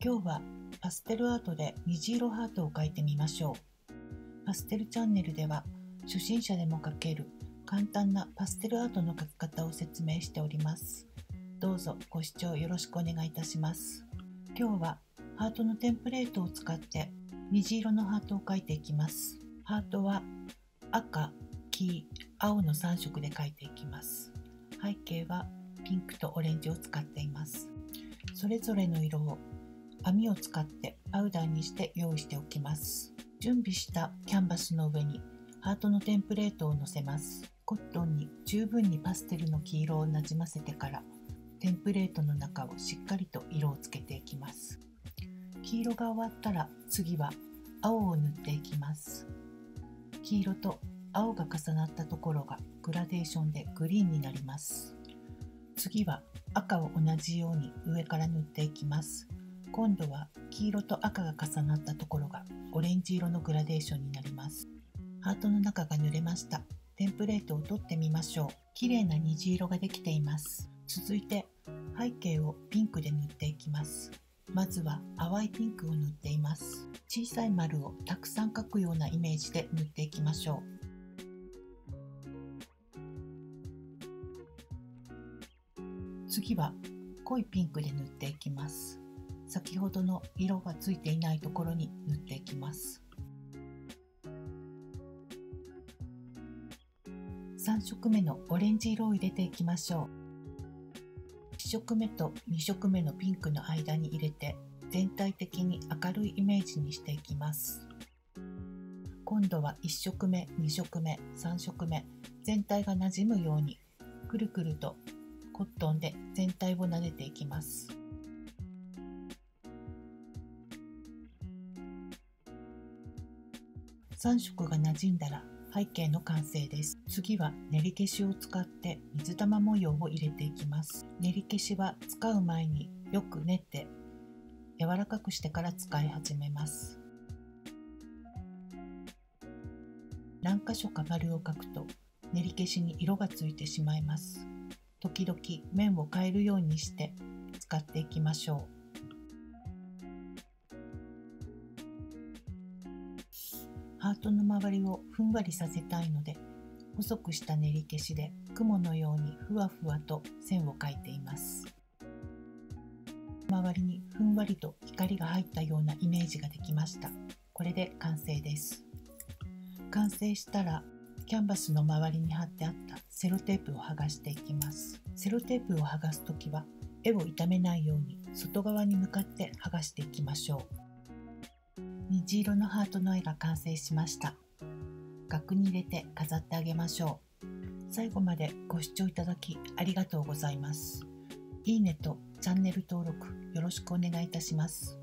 今日はパステルアートで虹色ハートを描いてみましょう。パステルチャンネルでは初心者でも描ける簡単なパステルアートの描き方を説明しております。どうぞご視聴よろしくお願いいたします。今日はハートのテンプレートを使って虹色のハートを描いていきます。ハートは赤、黄、青の3色で描いていきます。背景はピンクとオレンジを使っています。それぞれの色を網を使ってパウダーにして用意しておきます。準備したキャンバスの上にハートのテンプレートをのせます。コットンに十分にパステルの黄色をなじませてからテンプレートの中をしっかりと色をつけていきます。黄色が終わったら次は青を塗っていきます。黄色と青が重なったところがグラデーションでグリーンになります。次は赤を同じように上から塗っていきます。今度は黄色と赤が重なったところがオレンジ色のグラデーションになります。ハートの中が濡れました。テンプレートを取ってみましょう。綺麗な虹色ができています。続いて背景をピンクで塗っていきます。まずは淡いピンクを塗っています。小さい丸をたくさん描くようなイメージで塗っていきましょう。次は濃いピンクで塗っていきます。先ほどの色がついていないところに塗っていきます。3色目のオレンジ色を入れていきましょう。1色目と2色目のピンクの間に入れて全体的に明るいイメージにしていきます。今度は1色目2色目3色目全体がなじむようにくるくるとコットンで全体を撫でていきます。3色が馴染んだら背景の完成です。次は練り消しを使って水玉模様を入れていきます。練り消しは使う前によく練って柔らかくしてから使い始めます。何箇所か丸を描くと練り消しに色がついてしまいます。時々面を変えるようにして使っていきましょう。ハートの周りをふんわりさせたいので細くした練り消しで雲のようにふわふわと線を描いています。周りにふんわりと光が入ったようなイメージができました。これで完成です。完成したらキャンバスの周りに貼ってあったセロテープを剥がしていきます。セロテープを剥がす時は絵を傷めないように外側に向かって剥がしていきましょう。虹色のハートの絵が完成しました。額に入れて飾ってあげましょう。最後までご視聴いただきありがとうございます。いいねとチャンネル登録よろしくお願いいたします。